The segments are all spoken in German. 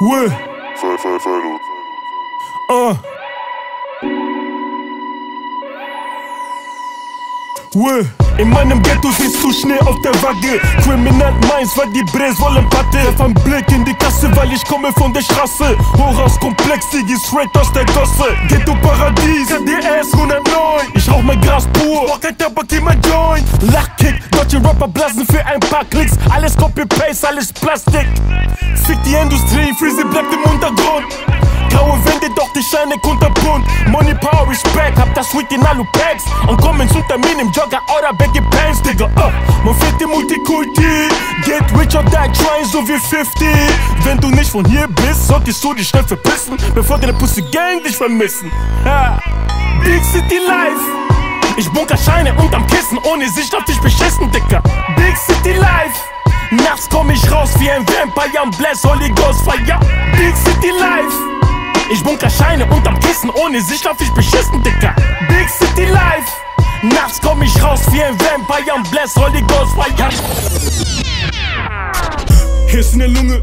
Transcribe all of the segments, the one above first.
Ouais, Feuille, feuille, feuille, ah. Ouais, in meinem Ghetto siehst du Schnee auf der Waage. Criminal Minds, weil die Bres wollen Patte. Werf einen Blick in die Kasse, weil ich komme von der Straße. Hochhauskomplex, Digi straight aus der Gosse. Ghetto Paradies, KDS 109. Ich rauch mein Gras pur, boah kein Tabak in mein Joint. Lachkick, blasen für ein paar Klicks. Alles Copy-Paste, alles Plastik. Fick die Industrie, Freezy bleibt im Untergrund. Graue Wände, doch die Scheine kunterbunt. Money, Power, Respect, hab das Sweet in Alu-Packs. Und komm ins Untermin im Jogger oder Baggy Pants, Digga. Uh, man fehlt die Multikulti. Get rich or die trying, so wie 50. Wenn du nicht von hier bist, solltest du dich schnell verpissen, bevor deine Pussy Gang dich vermissen. Ha. Big City Life. Ich bunker Scheine unterm Kissen, ohne Sicht auf dich beschissen, Dicker. Big City Life. Nachts komm ich raus wie ein Vampire und bless Holy Ghost Fire. Big City Life. Ich bunker Scheine unterm Kissen, ohne Sicht auf dich beschissen, Dicker. Big City Life. Nachts komm ich raus wie ein Vampire und bless Holy Ghost Fire. Hier ist in der Lunge,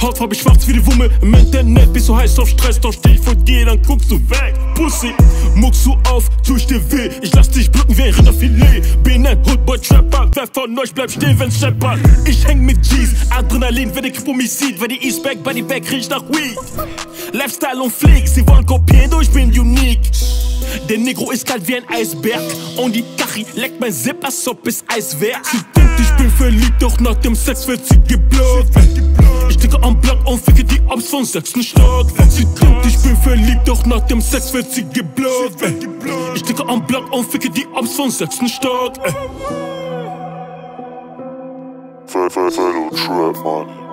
Hautfarbe schwarz wie die Wumme. Im Internet bist du heiß auf Stress, doch steh ich vor dir, dann guckst du weg. Pussy, muckst du auf, tu ich dir weh. Ich lass dich bluten wie ein Rinderfilet. Bin ein Hoodboy Trapper, wer von euch bleibt stehen, wenn's scheppert? Ich häng mit G's, Adrenalin, wenn der Kripo mich sieht. Wenn die Eastback bei die Back riecht nach Weed. Lifestyle und Flick, sie wollen kopieren, doch ich bin unique. Der Negro ist kalt wie ein Eisberg und die Kachi leckt mein Zip, als ob es Eis wär. Ich bin verliebt, doch nach dem Sex wird sie geblockt. Ich denke am Block und ficke die Ops von sechsten Stock. Sie denkt, ich bin verliebt, doch nach dem Sex wird sie geblockt. Ich denke am Block und ficke die Ops von sechsten Stock. Feuille, feuille, feuille, Trap, Mann.